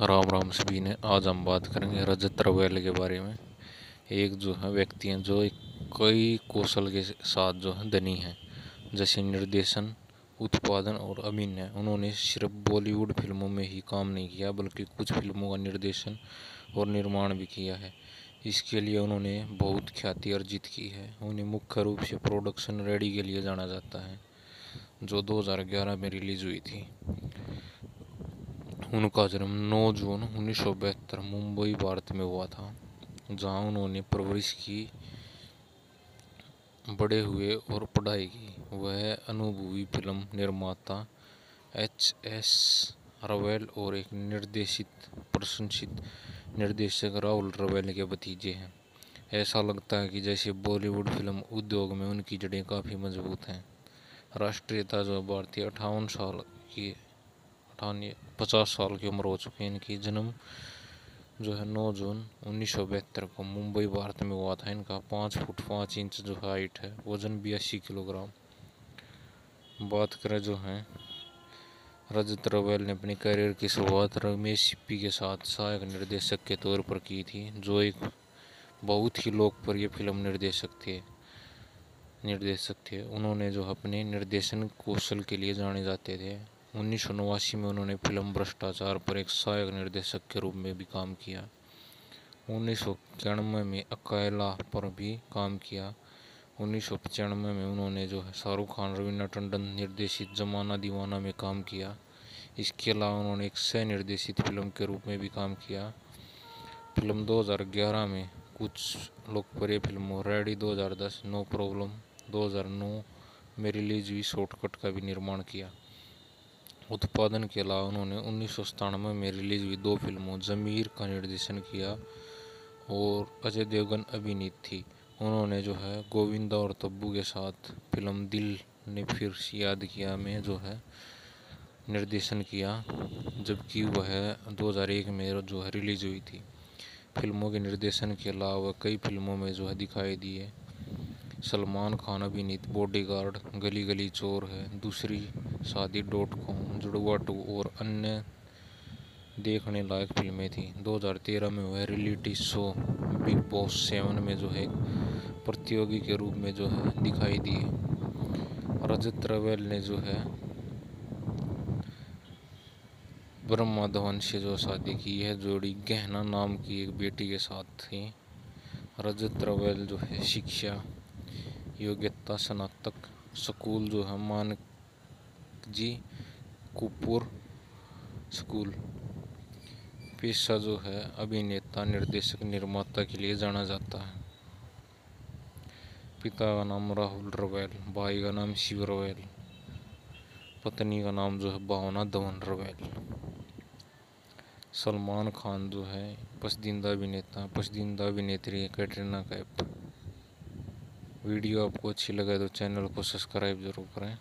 राम राम सभी ने आज हम बात करेंगे रजत रवेल के बारे में। एक जो है व्यक्ति हैं, जो एक कई कौशल के साथ जो है धनी हैं। जैसे निर्देशन, उत्पादन और अभिनय। उन्होंने सिर्फ़ बॉलीवुड फ़िल्मों में ही काम नहीं किया, बल्कि कुछ फ़िल्मों का निर्देशन और निर्माण भी किया है। इसके लिए उन्होंने बहुत ख्याति अर्जित की है। उन्हें मुख्य रूप से प्रोडक्शन रेडी के लिए जाना जाता है, जो 2011 में रिलीज़ हुई थी। उनका जन्म 9 जून उन्नीस सौ बहत्तर मुंबई, भारत में हुआ था, जहाँ उन्होंने परवरिश की बड़े हुए और पढ़ाई की। वह अनुभवी फ़िल्म निर्माता एच एस रवेल और एक निर्देशित, प्रशंसित निर्देशक राहुल रवेल के भतीजे हैं। ऐसा लगता है कि जैसे बॉलीवुड फ़िल्म उद्योग में उनकी जड़ें काफ़ी मज़बूत हैं। राष्ट्रीयता जो भारतीय अठावन साल की अठानी पचास साल की उम्र हो चुकी है इनकी। जन्म जो है 9 जून उन्नीस को मुंबई भारत में हुआ था। इनका पाँच फुट पाँच इंच जो हाइट है, वज़न बयासी किलोग्राम। बात करें जो है, रजत रवेल ने अपनी करियर की शुरुआत रमेश सिप्पी के साथ सहायक निर्देशक के तौर पर की थी, जो एक बहुत ही लोकप्रिय फ़िल्म निर्देशक थे निर्देशक थे। उन्होंने जो अपने निर्देशन कौशल के लिए जाने जाते थे। उन्नीस में उन्होंने फ़िल्म भ्रष्टाचार पर एक सहायक निर्देशक के रूप में भी काम किया। उन्नीस सौ इक्यानवे में अकेला पर भी काम किया। उन्नीस में उन्होंने जो है शाहरुख खान रवीना टंडन निर्देशित जमाना दीवाना में काम किया। इसके अलावा उन्होंने एक सह निर्देशित फ़िल्म के रूप में भी काम किया। फ़िल्म 2011 में कुछ लोकप्रिय फ़िल्मों रेडी 2010 नो प्रॉब्लम 2009 में रिलीज़ हुई, शॉर्टकट का भी निर्माण किया। उत्पादन के अलावा उन्होंने उन्नीस सौ सतानवे में रिलीज़ हुई दो फ़िल्मों, जमीर का निर्देशन किया और अजय देवगन अभिनीत थी। उन्होंने जो है गोविंदा और तब्बू के साथ फ़िल्म दिल ने फिर याद किया में जो है निर्देशन किया, जबकि वह 2001 में जो है रिलीज़ हुई थी। फ़िल्मों के निर्देशन के अलावा कई फ़िल्मों में जो है दिखाई दिए। सलमान खान अभिनीत बॉडीगार्ड गली गली चोर है, दूसरी शादी डॉट कॉम जुड़वा टू और अन्य देखने लायक फ़िल्में थी। 2013 में वह reality show Bigg Boss seven में जो है, प्रतियोगी के रूप में जो है दिखाई दिए रजत रवेल ने जो है, ब्रह्मा धवन से जो शादी की है, जोड़ी गहना नाम की एक बेटी के साथ थी। रजत रवेल जो है शिक्षा योग्यता, स्नातक, स्कूल जो है, मानक जी कुपुर स्कूल। पेशा जो है, अभिनेता, निर्देशक, निर्माता के लिए जाना जाता है। पिता का नाम राहुल रवेल, भाई का नाम शिव रवेल, पत्नी का नाम जो है भावना धवन रवेल। सलमान खान जो है, पसंदीदा अभिनेता, पसंदीदा अभिनेत्री है, कैटरीना कैफ। वीडियो आपको अच्छी लगे तो चैनल को सब्सक्राइब ज़रूर करें।